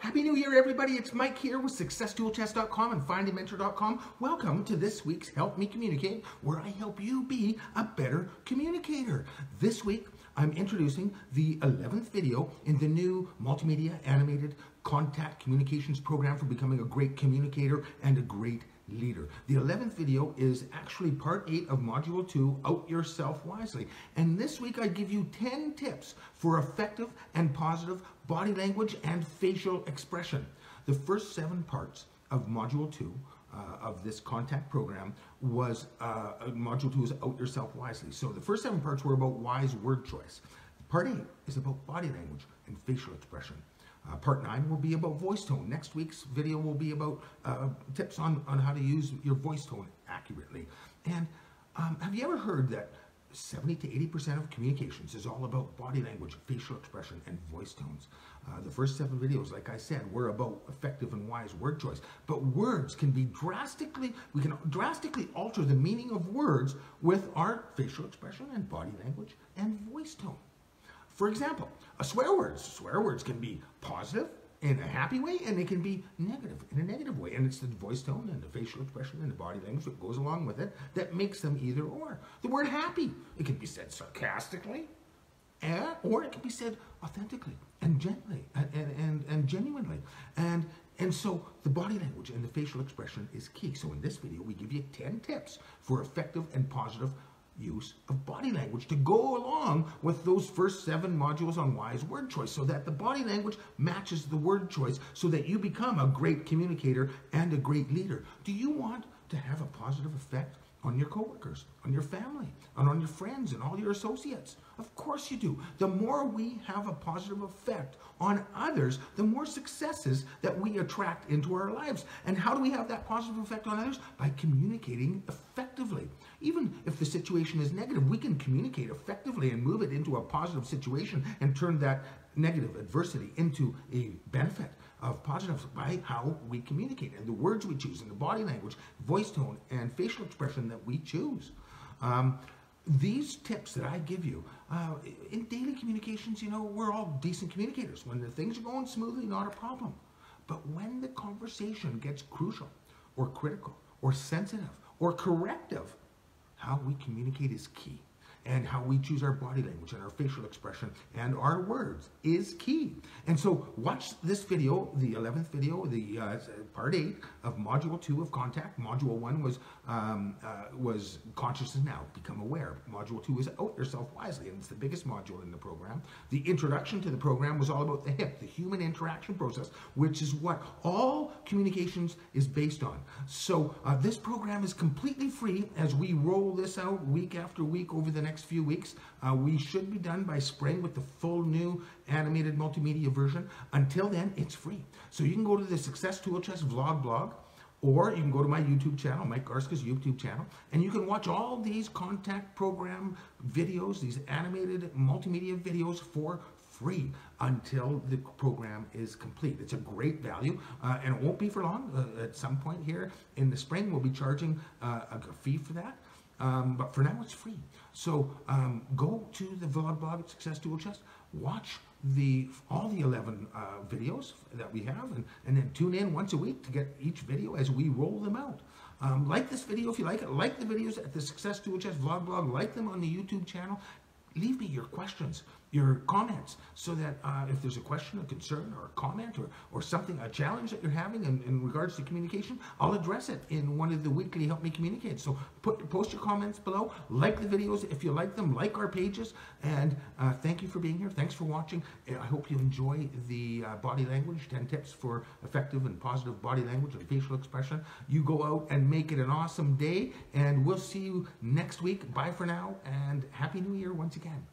Happy New Year, everybody. It's Mike here with SuccessToolChest.com and FindAMentor.com. Welcome to this week's Help Me Communicate, where I help you be a better communicator. This week, I'm introducing the 11th video in the new multimedia animated contact communications program for becoming a great communicator and a great leader. The 11th video is actually part 8 of Module 2, Out Yourself Wisely. And this week I give you 10 tips for effective and positive body language and facial expression. The first seven parts of Module 2 uh, of this contact program was, uh, Module 2 is Out Yourself Wisely. So the first seven parts were about wise word choice. Part 8 is about body language and facial expression. Uh, part nine will be about voice tone. Next week's video will be about uh, tips on, on how to use your voice tone accurately. And um, have you ever heard that 70 to 80% of communications is all about body language, facial expression, and voice tones. Uh, the first seven videos, like I said, were about effective and wise word choice. But words can be drastically, we can drastically alter the meaning of words with our facial expression and body language and voice tone. For example, a swear words. Swear words can be positive in a happy way and they can be negative in a negative way. And it's the voice tone and the facial expression and the body language that goes along with it that makes them either or. The word happy, it can be said sarcastically and, or it can be said authentically and gently and, and, and genuinely. And and so the body language and the facial expression is key. So in this video, we give you 10 tips for effective and positive use of body language to go along with those first seven modules on wise word choice so that the body language matches the word choice so that you become a great communicator and a great leader. Do you want to have a positive effect on your coworkers, on your family, and on your friends and all your associates? Of course you do. The more we have a positive effect on others, the more successes that we attract into our lives. And how do we have that positive effect on others? By communicating effectively. If the situation is negative, we can communicate effectively and move it into a positive situation and turn that negative adversity into a benefit of positive by how we communicate and the words we choose and the body language, voice tone, and facial expression that we choose. Um, these tips that I give you uh, in daily communications, you know, we're all decent communicators. When the things are going smoothly, not a problem. But when the conversation gets crucial or critical or sensitive or corrective, how we communicate is key and how we choose our body language and our facial expression and our words is key. And so watch this video, the 11th video, the uh, part 8 of Module 2 of Contact. Module 1 was um, uh, was Consciousness Now, Become Aware. Module 2 is Out Yourself Wisely, and it's the biggest module in the program. The introduction to the program was all about the HIP, the human interaction process, which is what all communications is based on. So uh, this program is completely free as we roll this out week after week over the next next few weeks. Uh, we should be done by spring with the full new animated multimedia version. Until then, it's free. So you can go to the Success Tool Chest vlog blog, or you can go to my YouTube channel, Mike Garska's YouTube channel, and you can watch all these contact program videos, these animated multimedia videos for free until the program is complete. It's a great value, uh, and it won't be for long. Uh, at some point here in the spring, we'll be charging uh, a fee for that. Um, but for now, it's free. So um, go to the vlog blog Success Tool Chest, watch the all the 11 uh, videos that we have, and, and then tune in once a week to get each video as we roll them out. Um, like this video if you like it. Like the videos at the Success Tool Chest vlog blog. Like them on the YouTube channel. Leave me your questions your comments so that uh, if there's a question, a concern, or a comment, or, or something, a challenge that you're having in, in regards to communication, I'll address it in one of the weekly Help Me Communicate. So put post your comments below, like the videos if you like them, like our pages, and uh, thank you for being here. Thanks for watching. I hope you enjoy the uh, body language, 10 tips for effective and positive body language and facial expression. You go out and make it an awesome day, and we'll see you next week. Bye for now, and Happy New Year once again.